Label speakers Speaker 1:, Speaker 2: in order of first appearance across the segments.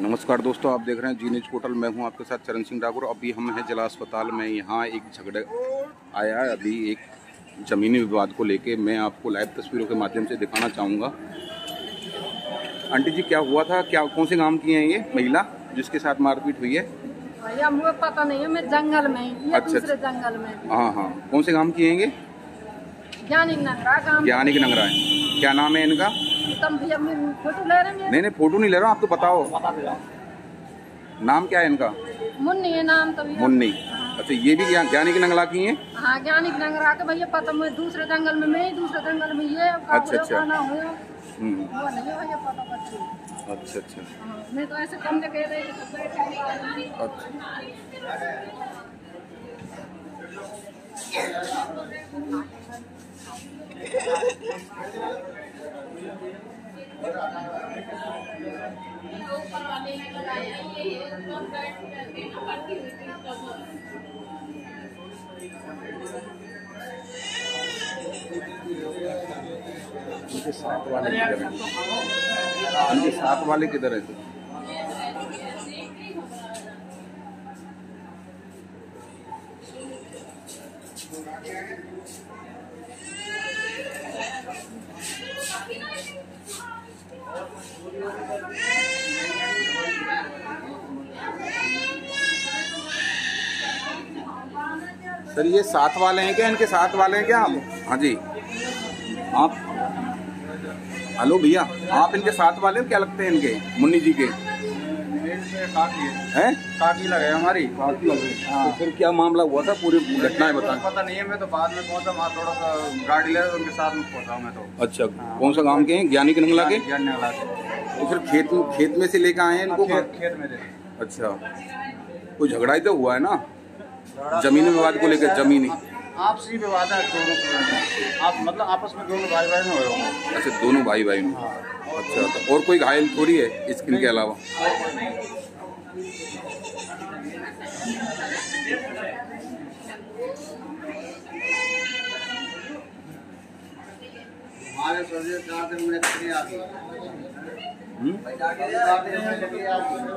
Speaker 1: नमस्कार दोस्तों आप देख रहे हैं जी न्यूज़ पोर्टल मैं हूँ आपके साथ चरण सिंह ठाकुर। अभी हम हैं जिला अस्पताल में। यहाँ एक झगड़ा आया है। अभी एक ज़मीनी विवाद को लेके मैं आपको लाइव तस्वीरों के माध्यम से दिखाना चाहूँगा। आंटी जी क्या हुआ था? क्या कौन से काम की हैं ये महिला जिसके साथ मारपीट हुई है?
Speaker 2: भैया मुझे पता नहीं है। मैं जंगल में ये
Speaker 1: अच्छा,
Speaker 2: दूसरे
Speaker 1: अच्छा।
Speaker 2: जंगल में।
Speaker 1: हाँ हाँ। कौन से काम किए हैं ये?
Speaker 2: ज्ञानी नगरा काम
Speaker 1: ज्ञानी के नंगरा है। क्या नाम है इनका?
Speaker 2: तुम फ़ोटो ले रहे हैं
Speaker 1: नहीं नहीं फ़ोटो नहीं ले रहा हूँ आप तो बताओ। नाम क्या है इनका?
Speaker 2: मुन्नी है नाम तो
Speaker 1: मुन्नी। अच्छा ये भी ज्ञा- ज्ञानी के नंगला की हैं?
Speaker 2: हाँ ज्ञानी नंगला के भैया पता मैं दूसरे जंगल में मैं ही दूसरे जंगल में ये
Speaker 1: अच्छा, अच्छा।
Speaker 2: का
Speaker 1: हम्म,
Speaker 2: है बच्ची
Speaker 1: अच्छा अच्छा।
Speaker 2: हाँ, मैं तो ऐसे कम कह रही थी तो बैठे
Speaker 1: अच्छा। उनके साथ वाले किधर हैं वाले किधर है सर, ये साथ वाले हैं क्या? इनके साथ वाले हैं क्या आप हाँ जी। आप हेलो भैया, आप इनके साथ वाले क्या लगते हैं इनके? मुन्नी जी के। हैं।
Speaker 3: काकी लगे हमारी।
Speaker 1: तो फिर क्या मामला हुआ था? पूरी घटना बताएँ
Speaker 3: पता नहीं है मैं तो बाद में पहुँचा वहाँ थोड़ा सा गाड़ी ले उनके साथ में पहुँचा मैं तो।
Speaker 1: अच्छा कौन सा काम के हैं? ज्ञानी के नंगला के?
Speaker 3: ज्ञान के।
Speaker 1: तो फिर खेत खेत में से लेकर आए हैं इनको?
Speaker 3: खेत खेत में
Speaker 1: अच्छा। कोई झगड़ा ही तो हुआ है ना? जमीनी विवाद को लेकर जमीनी
Speaker 3: आपसी विवाद है दोनों आप मतलब आपस में दोनों भाई भाई में हो रहे
Speaker 1: अच्छा दोनों भाई भाई में अच्छा तो और कोई घायल थोड़ी है इस इनके अलावा?
Speaker 3: हमारे में आ गई।
Speaker 1: हम्म?
Speaker 3: में आ गई।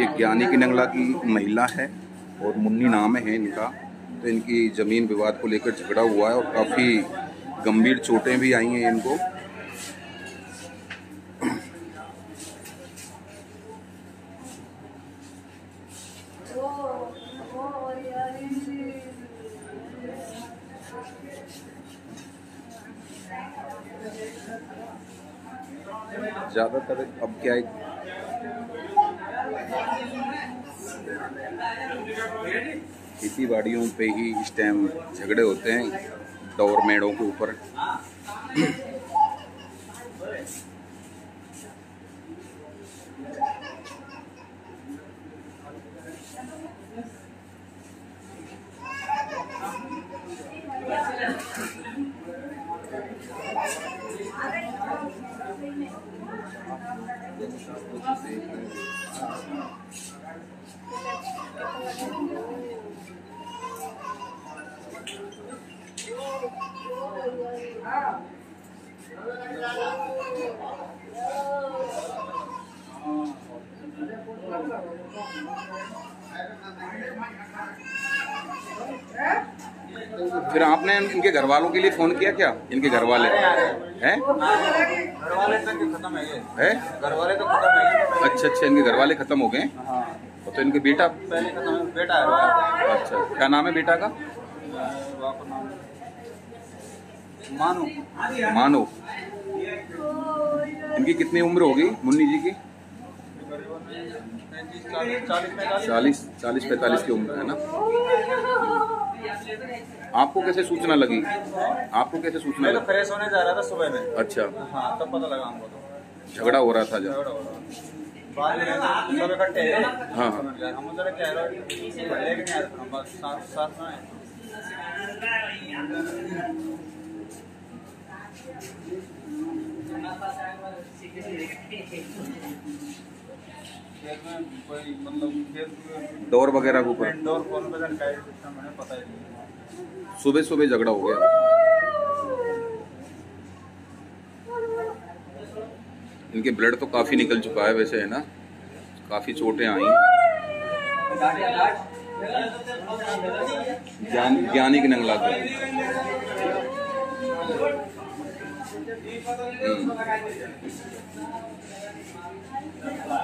Speaker 1: ये ज्ञानी की नंगला की महिला है और मुन्नी नाम है इनका। तो इनकी ज़मीन विवाद को लेकर झगड़ा हुआ है और काफ़ी गंभीर चोटें भी आई हैं इनको। ज़्यादातर अब क्या है? खेती बाड़ियों पे ही इस टाइम झगड़े होते हैं। डोर मेड़ों के ऊपर। फिर आपने इनके घर वालों के लिए फ़ोन किया क्या? इनके घर वाले हैं
Speaker 3: घर वाले खत्म है घर वाले तो खत्म है।
Speaker 1: अच्छा अच्छा इनके घर वाले खत्म हो गए? हैं? और तो इनके बेटा?
Speaker 3: पहले बेटा है।
Speaker 1: अच्छा क्या नाम है बेटा का?
Speaker 3: मानू।
Speaker 1: मानो। इनकी कितनी उम्र होगी मुन्नी जी की?
Speaker 3: चालीस चालीस पैंतालीस
Speaker 1: की उम्र है ना? आपको कैसे सूचना लगी? आपको कैसे सूचना
Speaker 3: तो
Speaker 1: लगी?
Speaker 3: फ्रेश होने जा रहा था सुबह में।
Speaker 1: अच्छा।
Speaker 3: हाँ तब पता लगा हमको तो।
Speaker 1: झगड़ा हो रहा था जब?
Speaker 3: हो इकट्ठे हाँ। हम उधर कह रहे हम साथ साथ में
Speaker 1: डोर वगैरह के ऊपर। सुबह सुबह झगड़ा हो गया। इनके ब्लड तो काफ़ी निकल चुका है वैसे है ना? काफ़ी चोटें आई। ज्ञानी के नंगला हम्म।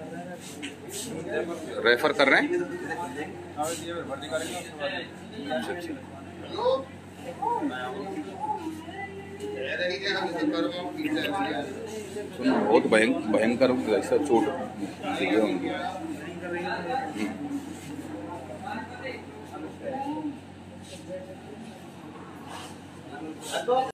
Speaker 1: रेफर कर रहे हैं बहुत भयं, भयंकर ऐसा चोट है उनकी हम्म।